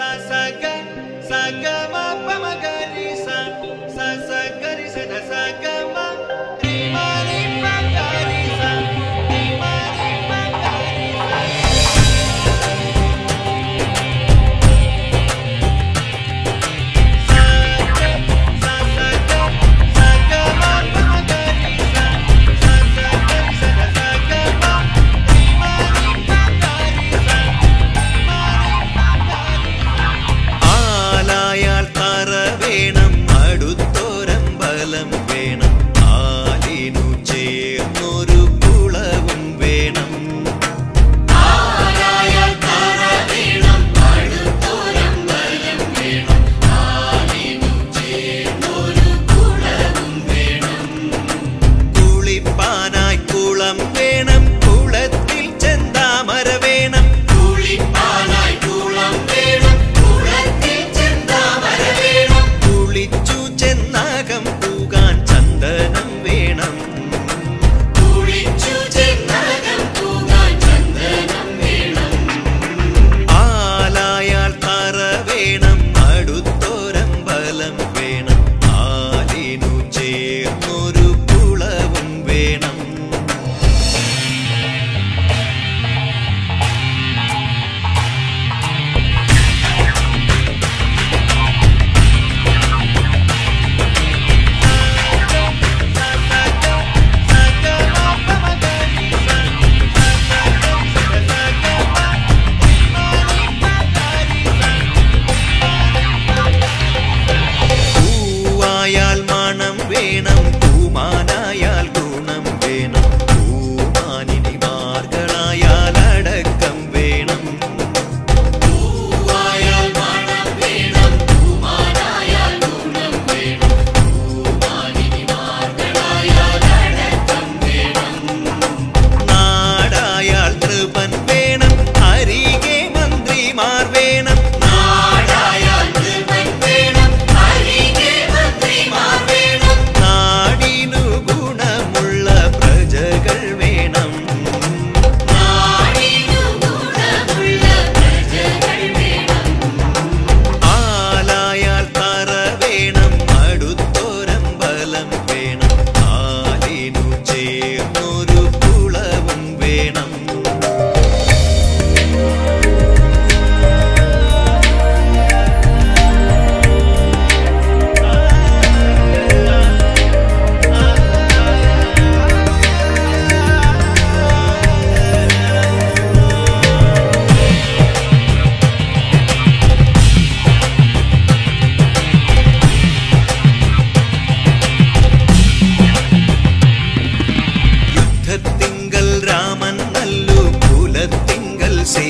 sa sa ga sa ga ma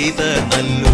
യുദ്ധത്തിങ്കൽ Raman നല്ലു കുലത്തിങ്കൽ Sita നല്ലു